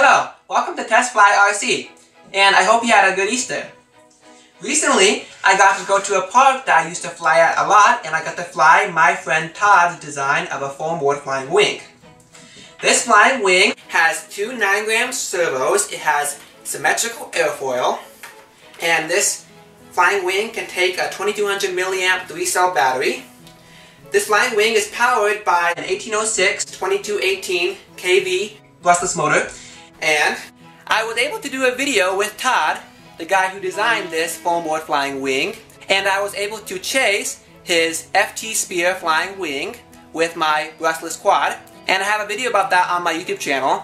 Hello, welcome to Test Fly RC, and I hope you had a good Easter. Recently, I got to go to a park that I used to fly at a lot, and I got to fly my friend Todd's design of a foam board flying wing. This flying wing has two 9 gram servos, it has symmetrical airfoil, and this flying wing can take a 2200 milliamp 3 cell battery. This flying wing is powered by an 1806 2218 kV brushless motor, and I was able to do a video with Todd, the guy who designed this foam board flying wing, and I was able to chase his FT Spear flying wing with my brushless quad. And I have a video about that on my YouTube channel,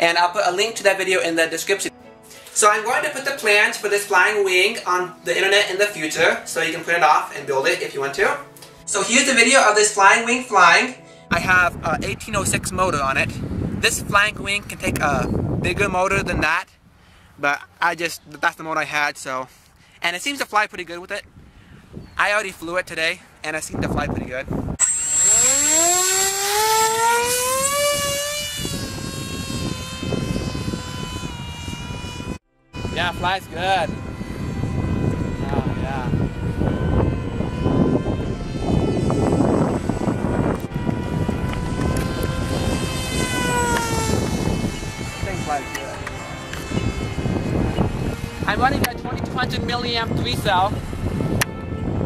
and I'll put a link to that video in the description. So I'm going to put the plans for this flying wing on the internet in the future, so you can print it off and build it if you want to. So here's the video of this flying wing flying. I have a 1806 motor on it. This flying wing can take a bigger motor than that, but I just, that's the motor I had, so. And it seems to fly pretty good with it. I already flew it today, and it seemed to fly pretty good. Yeah, flies good. I'm running a 2200 milliamp 3 cell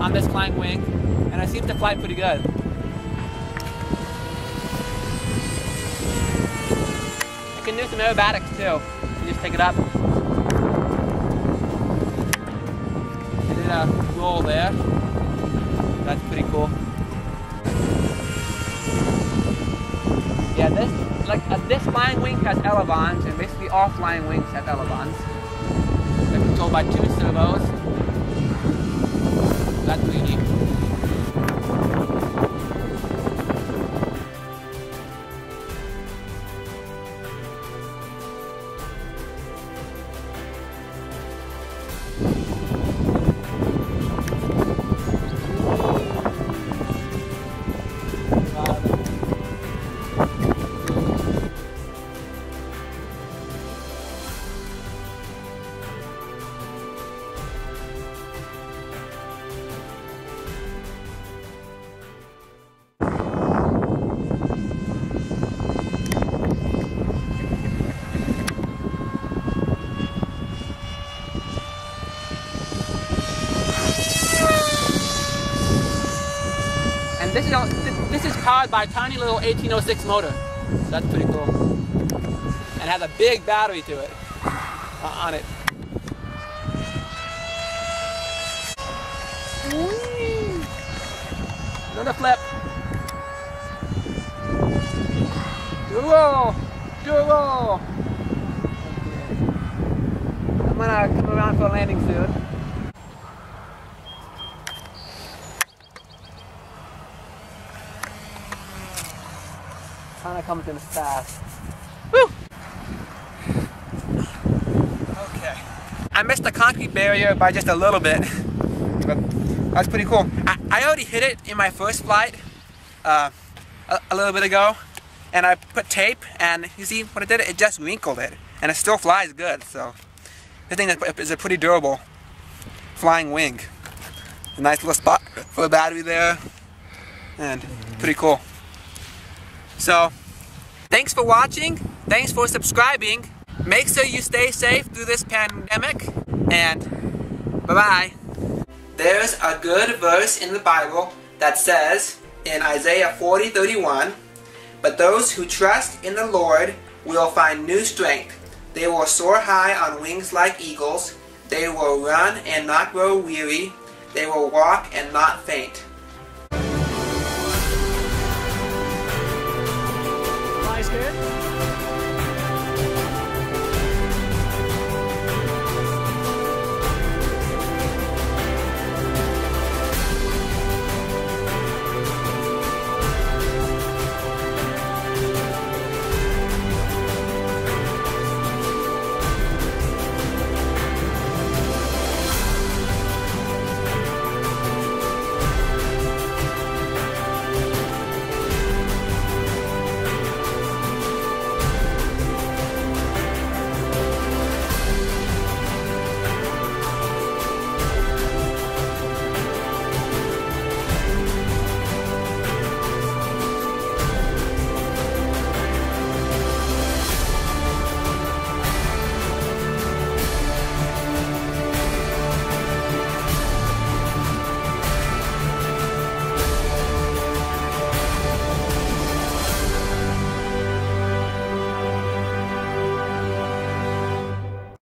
on this flying wing, and I seem to fly pretty good. I can do some aerobatics too. You just take it up. I did a roll there. That's pretty cool. Yeah, this like uh, this flying wing has elevons, and basically all flying wings have elevons. They're by two servos. That's pretty neat. This is this is powered by a tiny little 1806 motor. That's pretty cool. And has a big battery to it uh, on it. Whee! Another flip. Do a roll. Do a roll. I'm gonna come around for a landing soon. Of comes in fast. Woo! Okay. I missed the concrete barrier by just a little bit, but that's pretty cool. I, I already hit it in my first flight uh, a, a little bit ago, and I put tape, and you see what it did? It just wrinkled it, and it still flies good, so this thing is a pretty durable flying wing. A nice little spot for a battery there, and pretty cool. So, thanks for watching. Thanks for subscribing. Make sure you stay safe through this pandemic. And bye-bye. There's a good verse in the Bible that says in Isaiah 40, 31, But those who trust in the Lord will find new strength. They will soar high on wings like eagles. They will run and not grow weary. They will walk and not faint.